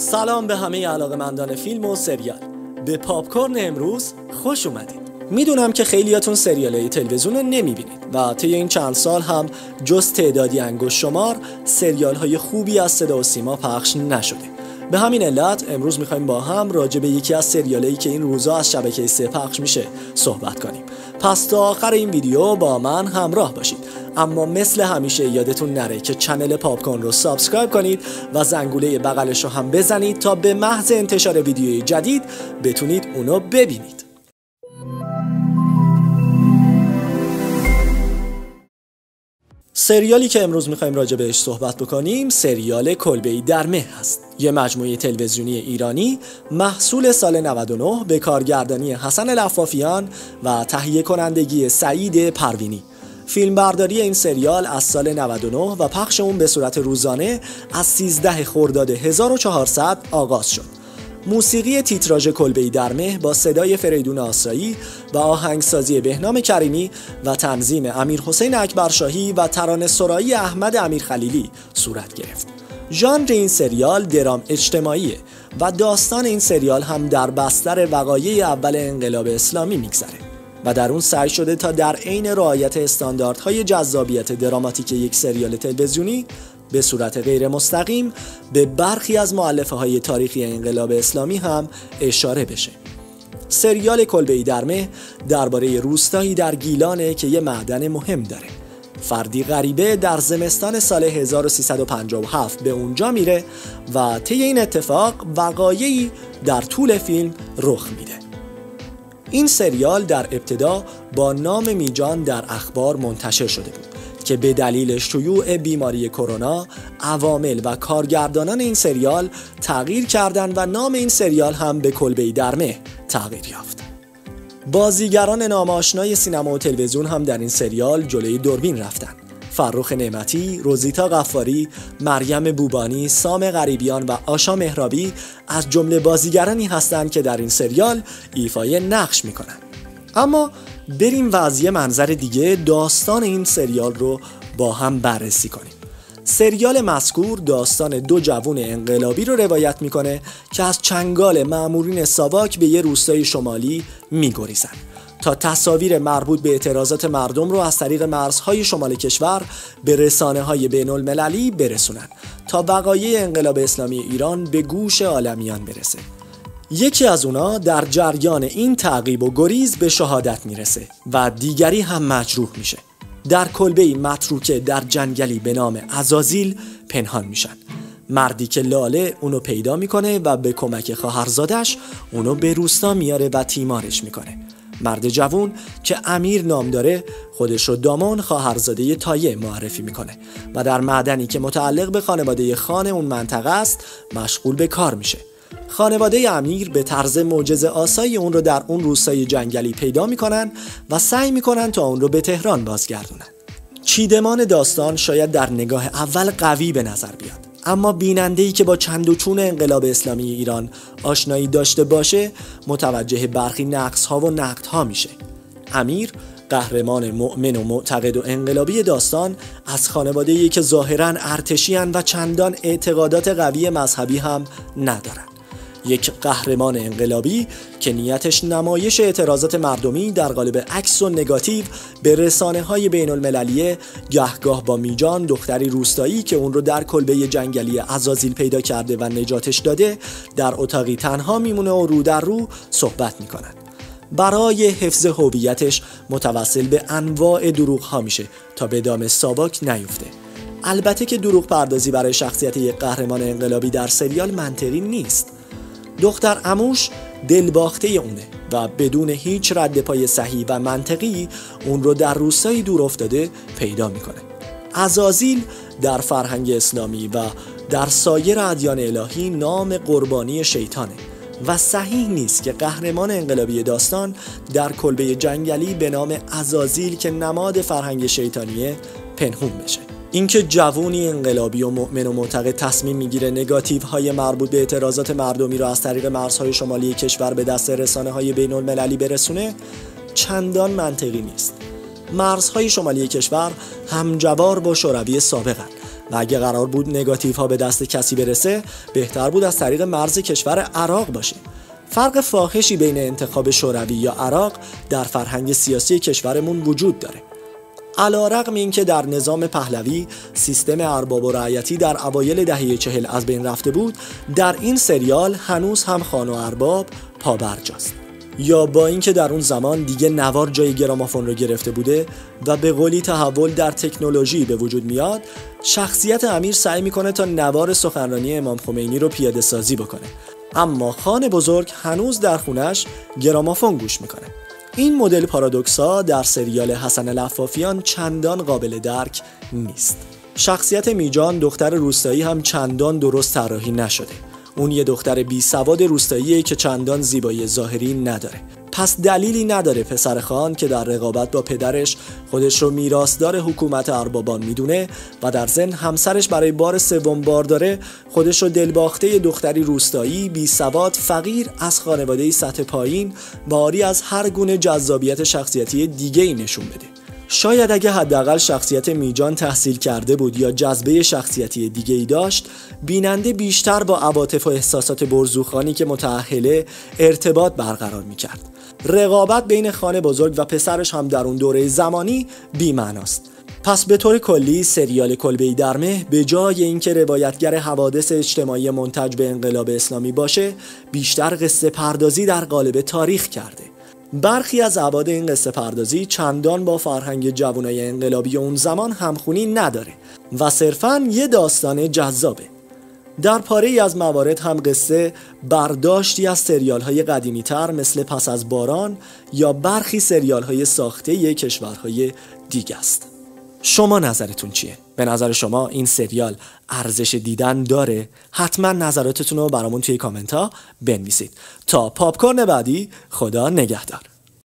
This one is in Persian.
سلام به همه علاقمندان فیلم و سریال. به پاپکورن امروز خوش اومدید. می‌دونم که خیلیاتون سریال های تلویزیون رو نمی‌بینید و طی این چند سال هم جز تعدادی انگشت شمار سریال های خوبی از صدا و سیما پخش نشده. به همین علت امروز می‌خوایم با هم راجع به یکی از سریالایی که این روزا از شبکه سه پخش میشه صحبت کنیم. پس تا آخر این ویدیو با من همراه باشید. اما مثل همیشه یادتون نره که channel پاپکورن رو subscribe کنید و زنگوله بغلش رو هم بزنید تا به محض انتشار ویدیوی جدید بتونید اونو ببینید. سریالی که امروز می‌خوایم راجع بهش صحبت بکنیم سریال کلبه در مه هست. یه مجموعه تلویزیونی ایرانی محصول سال 99 به کارگردانی حسن لفافیان و تهیه کنندگی سعید پروینی. فیلمبرداری این سریال از سال 99 و پخش اون به صورت روزانه از 13 خرداد 1400 آغاز شد. موسیقی تیتراژ کلبه در مه با صدای فریدون آسایی و آهنگسازی بهنام کریمی و تنظیم امیر حسین اکبرشاهی و ترانه سرایی احمد امیر خلیلی صورت گرفت. ژانر این سریال درام اجتماعیه و داستان این سریال هم در بستر وقایع اول انقلاب اسلامی میگذره و در اون سعی شده تا در عین رعایت استانداردهای جذابیت دراماتیک یک سریال تلویزیونی به صورت غیر مستقیم به برخی از معلفه های تاریخی انقلاب اسلامی هم اشاره بشه. سریال کلبه درباره روستایی در گیلانه که یه معدن مهم داره. فردی غریبه در زمستان سال 1357 به اونجا میره و طی این اتفاق وقایعی در طول فیلم رخ میده. این سریال در ابتدا با نام میجان در اخبار منتشر شده بود. که به دلیل شیوع بیماری کرونا عوامل و کارگردانان این سریال تغییر کردند و نام این سریال هم به کلبه درمه تغییر یافت بازیگران ناماشنای سینما و تلویزیون هم در این سریال جلوی دوربین رفتند فرخ نعمتی، روزیتا غفاری، مریم بوبانی، سام غریبیان و آشا مهرابی از جمله بازیگرانی هستند که در این سریال ایفای نقش می‌کنند. اما بریم و از یه منظر دیگه داستان این سریال رو با هم بررسی کنیم. سریال مذکور داستان دو جوون انقلابی رو روایت می‌کنه که از چنگال معمورین ساواک به یه روستای شمالی میگریزن. تا تصاویر مربوط به اعتراضات مردم رو از طریق مرزهای شمال کشور به رسانه های بین المللی برسونن تا وقایع انقلاب اسلامی ایران به گوش عالمیان برسه. یکی از اونا در جریان این تعقیب و گریز به شهادت می‌رسه و دیگری هم مجروح میشه. در کلبه متروکه در جنگلی به نام ازازیل پنهان میشن. مردی که لاله اونو پیدا می‌کنه و به کمک خواهرزادش اونو به روستا میاره و تیمارش می‌کنه. مرد جوون که امیر نام داره خودش رو دامان خواهرزاده تایه معرفی می‌کنه و در معدنی که متعلق به خانواده خان اون منطقه است مشغول به کار میشه. خانواده امیر به طرز معجزه آسایی اون رو در اون روستای جنگلی پیدا می‌کنن و سعی می‌کنن تا اون رو به تهران بازگردونن. چیدمان داستان شاید در نگاه اول قوی به نظر بیاد. اما بیننده ای که با چند و چون انقلاب اسلامی ایران آشنایی داشته باشه متوجه برخی نقص ها و نقد ها میشه. امیر قهرمان مؤمن و معتقد و انقلابی داستان از خانواده که ظاهرا ارتشیان و چندان اعتقادات قوی مذهبی هم ندارن یک قهرمان انقلابی که نیتش نمایش اعتراضات مردمی در قالب عکس و نگاتیو به رسانه های بین المللیه گهگاه با میجان دختری روستایی که اون رو در کلبه جنگلی عزازیل پیدا کرده و نجاتش داده در اتاقی تنها میمونه و رو در رو صحبت می‌کنن برای حفظ هویتش متوسل به انواع دروغ ها میشه تا به دام ساباک نیفته. البته که دروغ پردازی برای شخصیت یک قهرمان انقلابی در سریال منطقی نیست. دختر اموش دلباخته اونه و بدون هیچ رد پای صحیح و منطقی اون رو در روستایی دور افتاده پیدا می‌کنه. ازازیل در فرهنگ اسلامی و در سایر ادیان الهی نام قربانی شیطانه و صحیح نیست که قهرمان انقلابی داستان در کلبه جنگلی به نام ازازیل که نماد فرهنگ شیطانیه پنهون بشه. اینکه جوونی انقلابی و مؤمن و معتقد تصمیم می‌گیره نگاتیو های مربوط به اعتراضات مردمی را از طریق مرزهای شمالی کشور به دست رسانه های بین المللی برسونه چندان منطقی نیست. مرزهای شمالی کشور همجوار با شوروی سابقن و اگه قرار بود نگاتیو ها به دست کسی برسه بهتر بود از طریق مرز کشور عراق باشه. فرق فاحشی بین انتخاب شوروی یا عراق در فرهنگ سیاسی کشورمون وجود داره. علا رقم این که در نظام پهلوی سیستم ارباب و رعیتی در اوایل دهه چهل از بین رفته بود در این سریال هنوز هم خان و ارباب پابرجاست. یا با اینکه در اون زمان دیگه نوار جای گرامافون رو گرفته بوده و به قولی تحول در تکنولوژی به وجود میاد شخصیت امیر سعی می‌کنه تا نوار سخنرانی امام خمینی رو پیاده سازی بکنه. اما خان بزرگ هنوز در خونش گرامافون گوش می‌کنه. این مدل پارادوکسا در سریال حسن لفافیان چندان قابل درک نیست. شخصیت میجان دختر روستایی هم چندان درست طراحی نشده. اون یه دختر بی سواد روستاییه که چندان زیبایی ظاهری نداره. پس دلیلی نداره پسر خان که در رقابت با پدرش خودش رو میراثدار حکومت اربابان می‌دونه و در زن همسرش برای بار سوم بار داره خودش رو دلباخته دختری روستایی بی سواد فقیر از خانواده سطح پایین باری از هر گونه جذابیت شخصیتی دیگه ای نشون بده. شاید اگه حداقل شخصیت میجان تحصیل کرده بود یا جذبه شخصیتی دیگه ای داشت بیننده بیشتر با عواطف و احساسات برزوخانی که متأهله ارتباط برقرار می‌کرد. رقابت بین خانه بزرگ و پسرش هم در اون دوره زمانی بیمعناست. پس به طور کلی سریال کلبه درمه به جای اینکه روایتگر حوادث اجتماعی منتج به انقلاب اسلامی باشه بیشتر قصه پردازی در قالب تاریخ کرده. برخی از عباد این قصه پردازی چندان با فرهنگ جوانای انقلابی اون زمان همخونی نداره و صرفا یه داستان جذابه. در پاره ای از موارد هم قصه برداشتی از سریال های قدیمی تر مثل پس از باران یا برخی سریال های ساخته کشورهای دیگه است. شما نظرتون چیه؟ به نظر شما این سریال ارزش دیدن داره؟ حتما نظراتتون رو برامون توی کامنت ها بنویسید تا پاپکورن بعدی خدا نگهدار